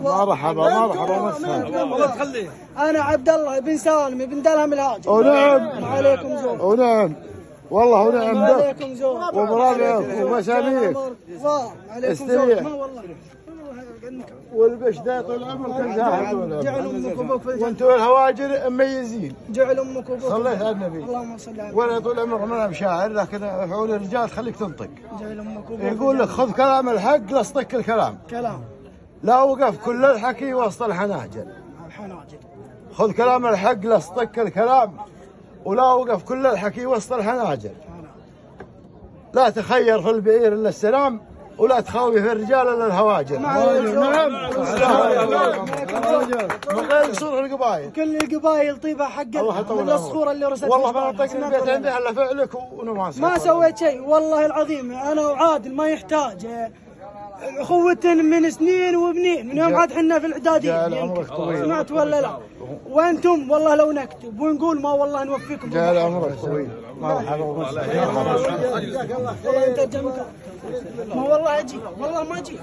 مرحبا مرحبا مسهلا أنا عبد الله بن سالم بن دلهم الهاجر ونعم عليكم. زور ونعم والله ونعم بك وبرافيك ومساميك استريح. زور ما والله والبش ده طول عمرك زاهد. جعل أمك وابوك في الجنه وأنتم الهواجر مميزين. جعل أمك وأبوك صليت على النبي. اللهم صل على ولا طول عمرك ما بشاعر لكن فعول الرجال خليك تنطق. جعل أمك وأبوك يقول لك خذ كلام الحق لا اصطك الكلام. كلام. لا وقف كل الحكي وسط الحناجر. الحناجر. خذ كلام الحق لا اصطك الكلام. ولا وقف كل الحكي وسط الحناجر لا تخير في البعير إلا السلام ولا تخاوي في الرجال إلا الهواجر. نعم. من غير قصور القبائل. كل القبايل طيبة حق من الصخور اللي رست والله ما. نطق البيت عنده إلا فعلك ونماسك ما سويت شيء والله العظيم أنا وعادل ما يحتاج. اخوة من سنين وبنين من يوم عاد حنا في الإعدادية. عمرك طويل. سمعت ولا لا؟ وأنتم والله لو نكتب ونقول ما والله نوفيكم. جعل عمرك طويل مرحبا والله انت جنبك ما والله أجي والله ما أجي